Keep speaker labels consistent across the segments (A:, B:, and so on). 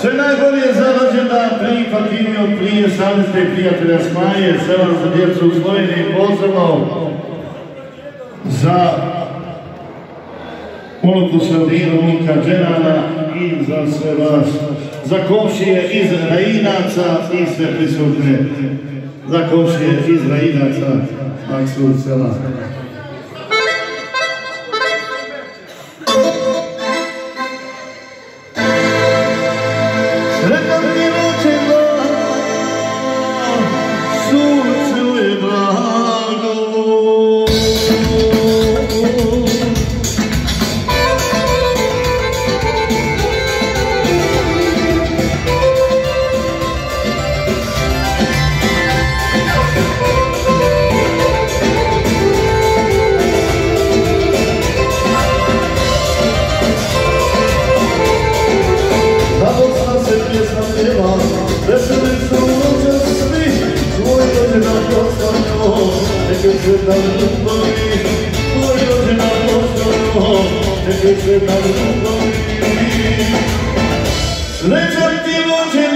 A: Sve najbolje za rođendan prije od prije savjeste prijatelja Smaje, sve vam za djecu u Sloveniji, posebno za unuku Sredinu, unuka Dženana i za sve vas, za komšije iz Rajinaca i sve prisutne, za komšije iz Rajinaca, Maksud Sela. Ležaj ti lođe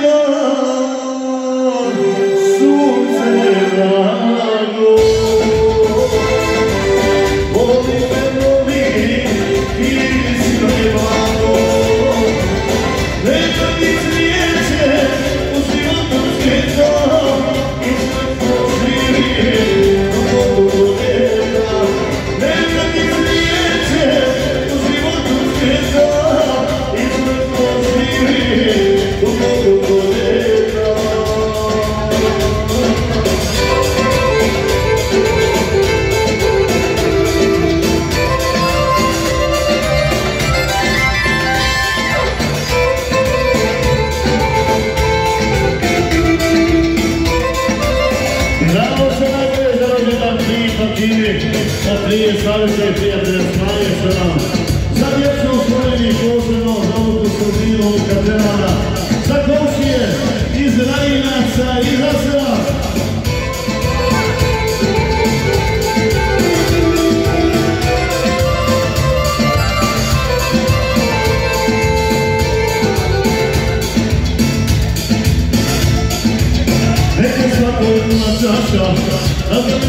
A: Love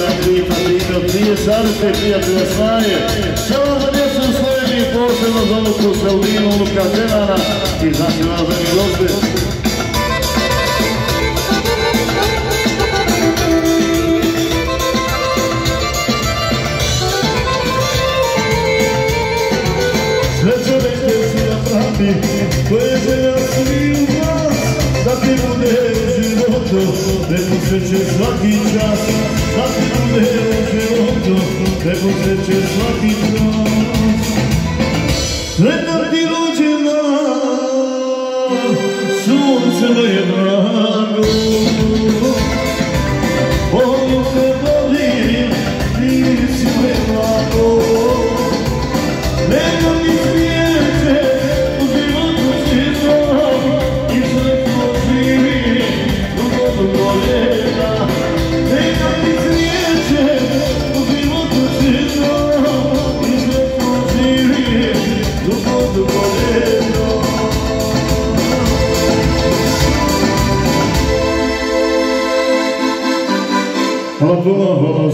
A: Žakri, Patrika, prije Sarice, za djecu svojim posebno za Luku Saudinu, Luka Denana i zatim za Neko sreće svaki čas Da ti bude u životu Neko sreće svaki čas. Sretan ti rođendan Sunce moje drago Hvala puno, hvala.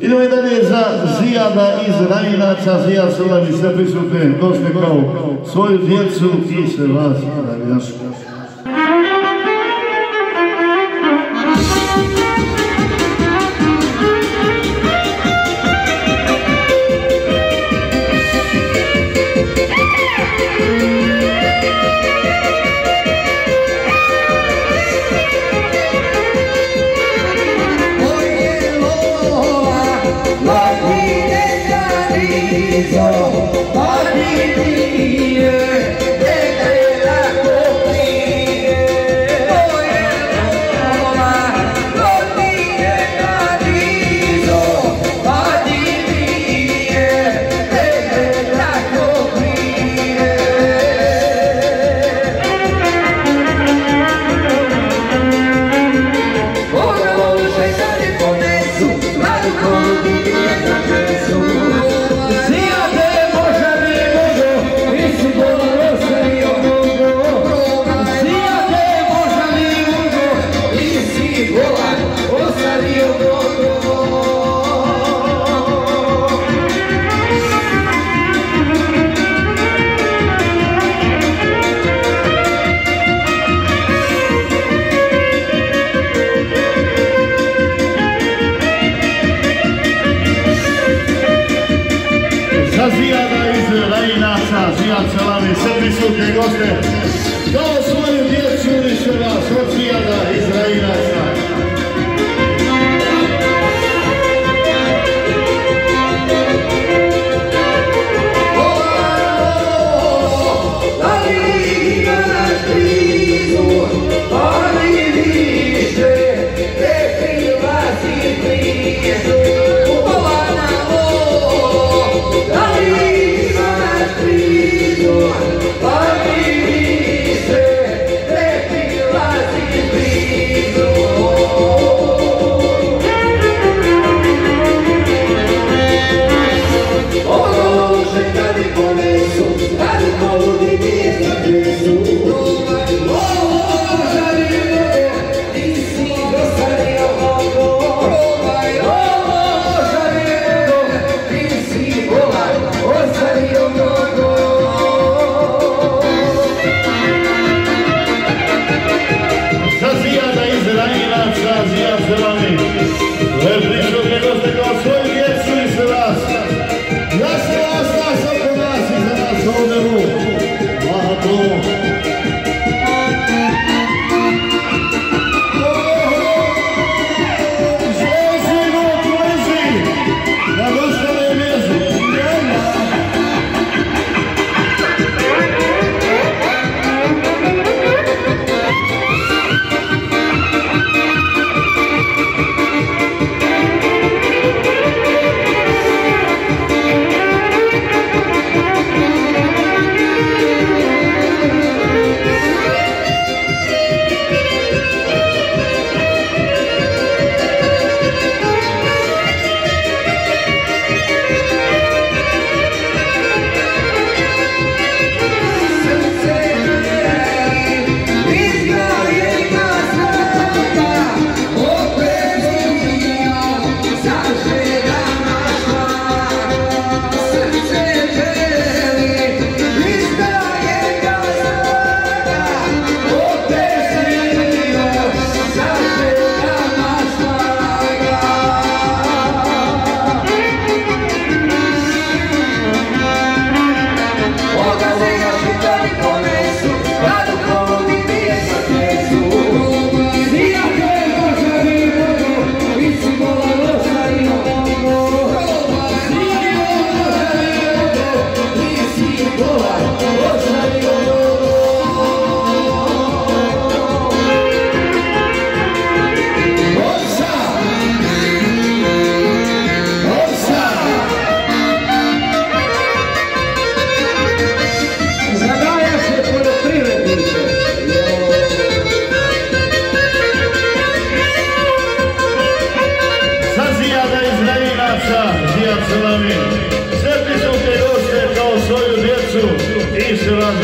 A: Idemo i dalje za Zijada iz Rajinaca, Zijad Selavi, sve prisutne, došli kao svoju djecu i sve vas, dragi
B: među nami. Sretni smo te goste kao svoju djecu i
A: se
B: vam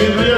A: Аминь.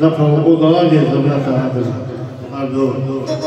A: Zapraszam, udało się, zapraszam. Bardzo, bardzo.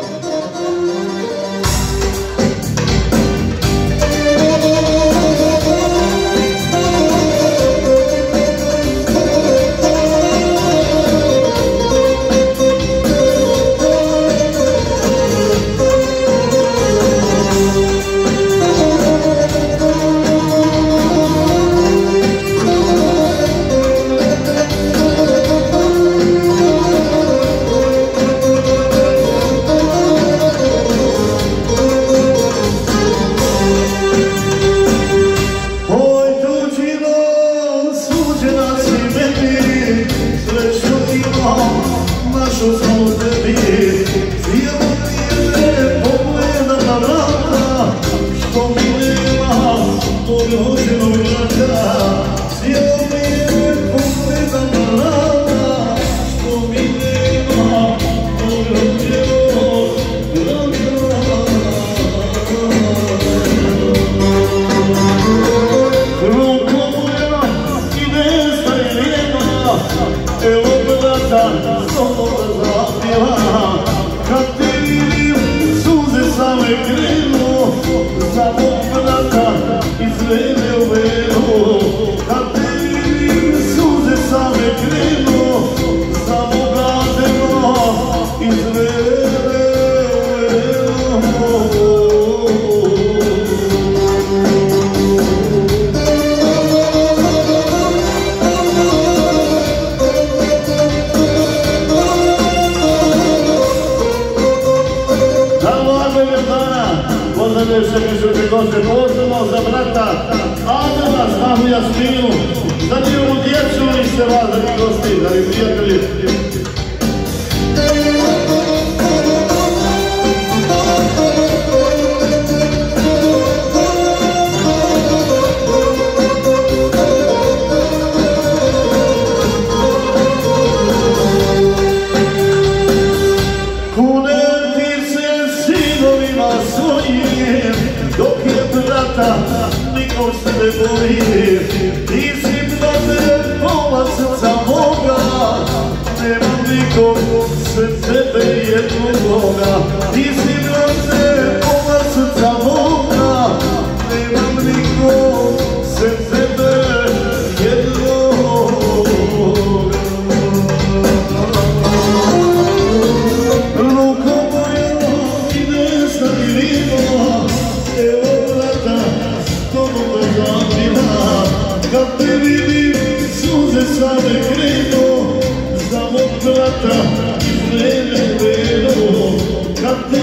A: Captain